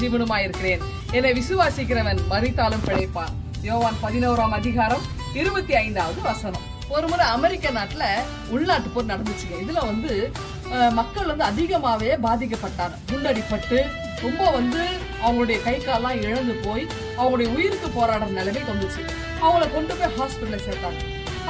ஜீவனுமாயிருக்கிறேன். என்னை விசுவாசிக்கிறவன் மறித்தாலும் பிழைப்பான். யோவான் பதினோராம் அதிகாரம் இருபத்தி ஐந்தாவது வசனம். ஒரு முறை அமெரிக்க நாட்டுல உள்நாட்டு போர் நடந்துச்சுங்க. இதுல வந்து மக்கள் வந்து அதிகமாவே பாதிக்கப்பட்டாங்க. குண்டடிப்பட்டு ரொம்ப வந்து அவங்களுடைய கை காலெல்லாம் இழந்து போய் அவங்களுடைய உயிருக்கு போராடுற நிலைமை வந்துச்சு அவங்கள கொண்டு போய் ஹாஸ்பிட்டல்ல சேர்த்தாங்க.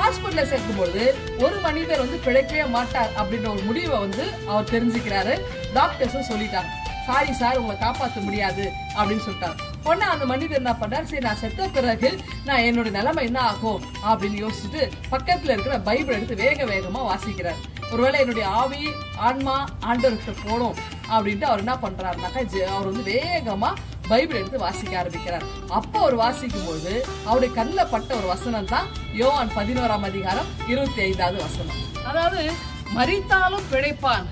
ஹாஸ்பிட்டல்ல சேர்க்கும்போது ஒரு மனிதர் வந்து பிழைக்கவே மாட்டார் அப்படின்ற ஒரு முடிவை வந்து அவர் தெரிஞ்சுக்கிறாரு. டாக்டர்ஸும் சொல்லிட்டாங்க. சாரி சார் உங்களை காப்பாற்ற முடியாது அப்படின்னு சொல்லிட்டார். உடனே அந்த மனிதர் என்ன பண்ணார்? சரி நான் செத்த பிறகு நான் என்னோட நிலைமை என்ன ஆகும் அப்படின்னு யோசிச்சுட்டு பக்கத்துல இருக்கிற பைபிள் எடுத்து வேக வேகமா வாசிக்கிறார். ஒருவேளை என்னுடைய ஆவி ஆன்மா ஆண்டவர்கிட்ட போனோம் அப்படின்ட்டு அவர் என்ன பண்றாருனாக்கா ஜெ- அவர் வந்து வேகமா பைபிள் எடுத்து வாசிக்க ஆரம்பிக்கிறார். அப்போ அவர் வாசிக்கும் போது அவருடைய கண்ணில் பட்ட ஒரு வசனம் தான் யோவான் பதினோராம் அதிகாரம் இருபத்தி ஐந்தாவது வசனம். அதாவது மறித்தாலும் பிழைப்பான்.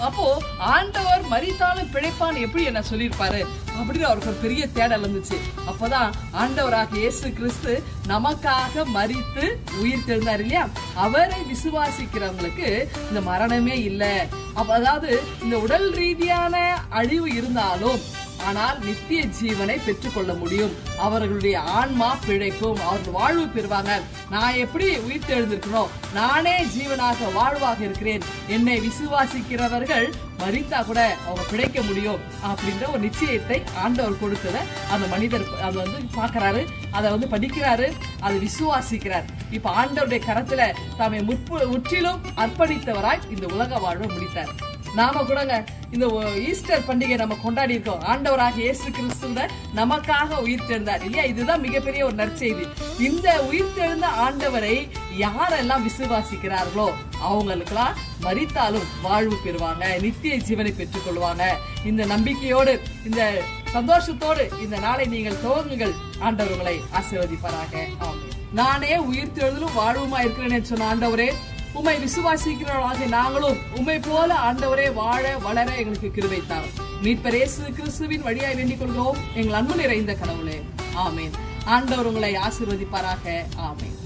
அப்போ ஆண்டவர் மறித்தாலும் பிழைப்பான் எப்படி என்ன சொல்லியிருப்பாரு? அப்படின்னு அவருக்கு ஒரு பெரிய தேடல் இருந்துச்சு அப்பதான் ஆண்டவராக இயேசு கிறிஸ்து நமக்காக மறித்து உயிர் தெரிந்தார் இல்லையா? அவரை விசுவாசிக்கிறவங்களுக்கு இந்த மரணமே இல்லை. அப்ப அதாவது இந்த உடல் ரீதியான அழிவு இருந்தாலும் ஆனால் நித்திய ஜீவனை பெற்றுக்கொள்ள முடியும். அவர்களுடைய ஆன்மா பிழைக்கும். அவர்கள் வாழ்வு பெறுவாங்க. நான் எப்படி உயிர் தெழுந்திருக்கணும் நானே ஜீவனாக வாழ்வாக இருக்கிறேன். என்னை விசுவாசிக்கிறவர்கள் மறித்தா கூட அவங்க பிழைக்க முடியும் அப்படின்ற ஒரு நிச்சயத்தை ஆண்டவர் கொடுத்தத அந்த மனிதர் அதை வந்து பார்க்கறாரு. அதை வந்து படிக்கிறாரு. அதை விசுவாசிக்கிறார். இப்ப ஆண்டவருடைய கரத்துல தம்மை முற்பு முற்றிலும் அர்ப்பணித்தவராய் இந்த உலக வாழ்வை முடித்தார். நாம கூடங்க இந்த ஈஸ்டர் பண்டிகை நம்ம கொண்டாடி இருக்கோம் ஆண்டவராக இயேசு கிறிஸ்துவ நமக்காக உயிர் தெழுந்தார். இல்லையா? இதுதான் மிகப்பெரிய ஒரு நற்செய்தி. இந்த உயிர் தெழுந்த ஆண்டவரை யாரெல்லாம் விசுவாசிக்கிறார்களோ அவங்களுக்கெல்லாம் மறித்தாலும் வாழ்வு பெறுவாங்க நித்திய ஜீவனை பெற்றுக்கொள்வாங்க. இந்த நம்பிக்கையோடு இந்த சந்தோஷத்தோடு இந்த நாளை நீங்கள் துவங்குங்கள். ஆண்டவர்களை ஆசீர்வதிப்பாராக. நானே உயிர் தெழுதலும் வாழ்வுமா இருக்கிறேன் சொன்ன ஆண்டவரே உம்மை விசுவாசிக்கிறவர்களாக நாங்களும் உம்மை போல ஆண்டவரே வாழ வளர எங்களுக்கு கிருவைத்தார் தாரும். மீட்பர் இயேசு கிறிஸ்துவின் வழியாய் வேண்டிக் கொள்கிறோம். எங்கள் அன்பு நிறைந்த கடவுளே. ஆமேன். ஆண்டவர் உங்களை ஆசீர்வதிப்பாராக. ஆமேன்.